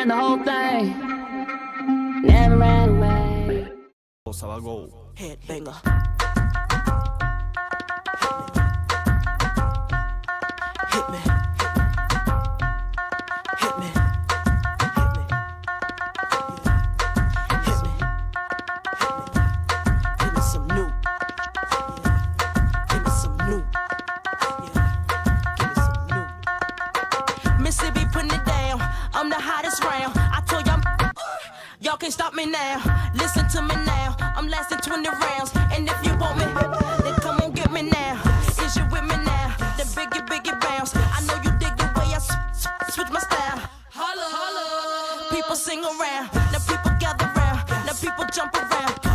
ran the whole thing. Never ran away. Headbanger. I'm the hottest round. I told y'all. Y'all can't stop me now. Listen to me now. I'm lasting 20 rounds. And if you want me, then come on get me now. Is you with me now? The biggie, biggie bounce. I know you dig the way I switch my style. Holla, holla. People sing around. Now people gather round. Now people jump around.